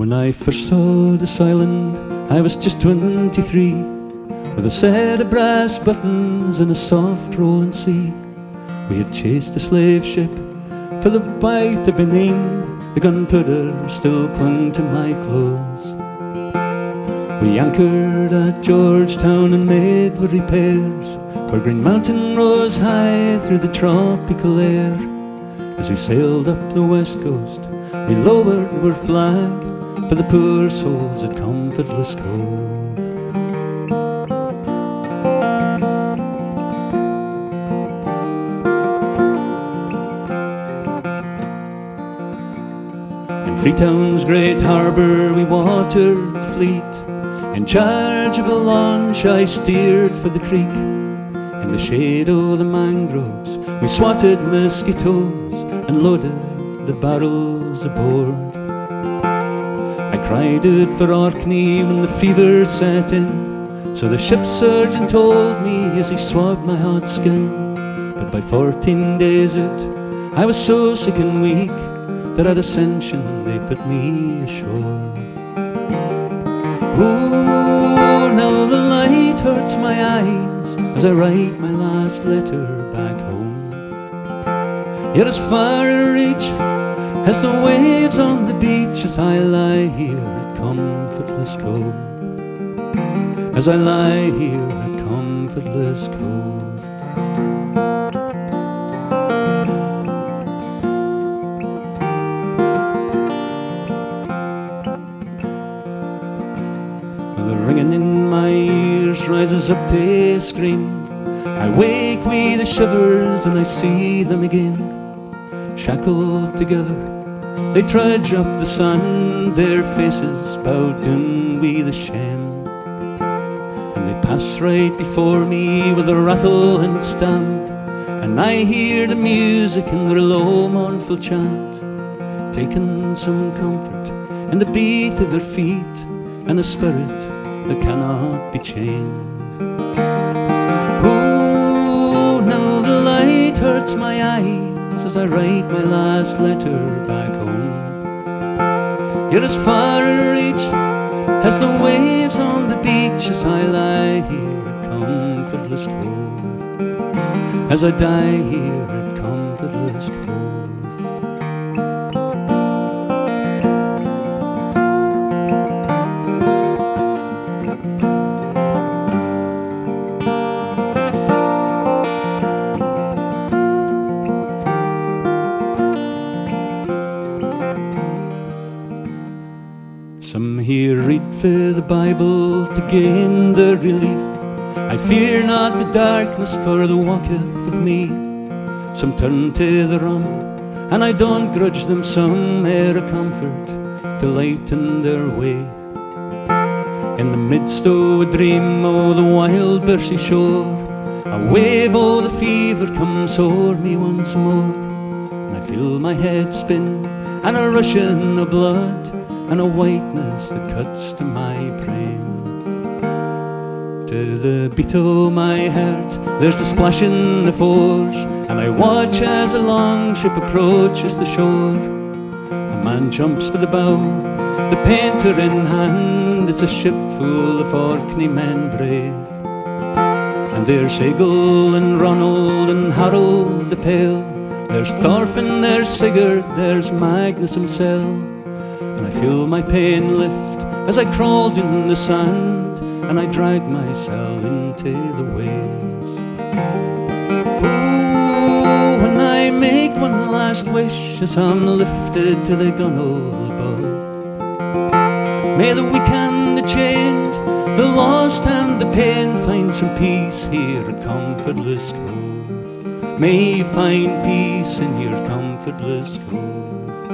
I first saw this island, I was just 23, with a set of brass buttons and a soft rolling sea. We had chased a slave ship for the Bight of Benin, the gunpowder still clung to my clothes. We anchored at Georgetown and made repairs, where Green Mountain rose high through the tropical air. As we sailed up the west coast, we lowered our flag for the poor souls at Comfortless Cove. In Freetown's great harbour we watered the fleet. In charge of a launch I steered for the creek. In the shade of the mangroves we swatted mosquitoes and loaded the barrels aboard. I cried out for Orkney when the fever set in. So the ship's surgeon told me as he swabbed my hot skin. But by fourteen days out, I was so sick and weak that at Ascension they put me ashore. Oh, now the light hurts my eyes as I write my last letter back home. Yet as far a reach as the waves on the beach as I lie here at Comfortless Cove. As I lie here at Comfortless Cove. The ringing in my ears rises up to a scream. I wake with the shivers and I see them again. Shackled together, they trudge up the sun, their faces bowed down with shame. And they pass right before me with a rattle and stamp. And I hear the music in their low mournful chant, taking some comfort in the beat of their feet and a spirit that cannot be chained. Oh, now the light hurts my eyes as I write my last letter back home. Yet as far a reach as the waves on the beach as I lie here Comfortless Cove. As I die here here read for the Bible to gain the relief. I fear not the darkness, for the walketh with me. Some turn to the rum, and I don't grudge them some air of comfort to lighten their way. In the midst of a dream o' the wild Birsay shore, a wave o' the fever comes o'er me once more, and I feel my head spin, and a rushing of blood, and a whiteness that cuts to my brain. To the beat of my heart, there's the splashing of oars, and I watch as a long ship approaches the shore. A man jumps for the bow, the painter in hand. It's a ship full of Orkney men brave. And there's Egil and Ronald and Harold the Pale. There's Thorfinn, there's Sigurd, there's Magnus himself. And I feel my pain lift as I crawled in the sand and I drag myself into the waves. Oh, and I make one last wish as I'm lifted to the gunwale above. May the weak and the chained, the lost and the pain find some peace here at Comfortless Cove. May you find peace in your comfortless cove.